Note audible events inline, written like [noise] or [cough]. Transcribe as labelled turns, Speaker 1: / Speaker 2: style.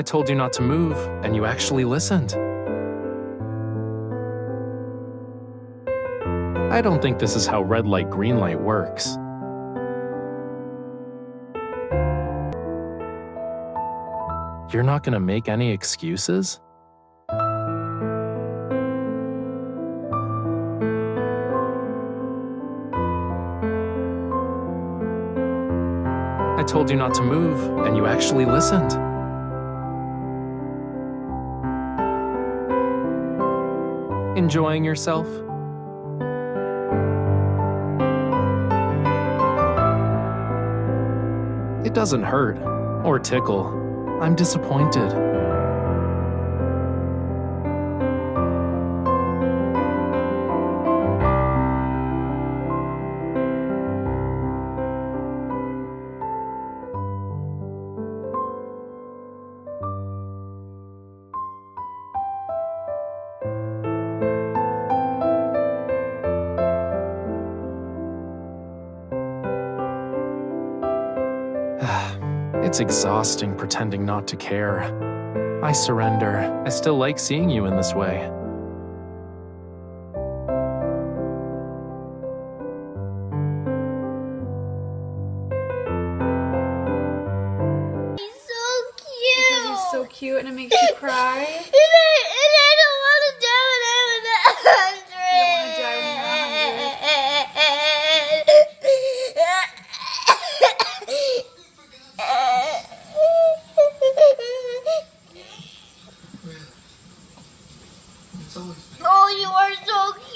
Speaker 1: I told you not to move, and you actually listened. I don't think this is how red light, green light works. You're not gonna make any excuses? I told you not to move, and you actually listened. Enjoying yourself? It doesn't hurt or tickle. I'm disappointed. [sighs] It's exhausting pretending not to care. I surrender. I still like seeing you in this way.
Speaker 2: He's so cute.
Speaker 3: Because he's so cute and it makes you cry.
Speaker 2: and, I, and I Oh, you are so cute.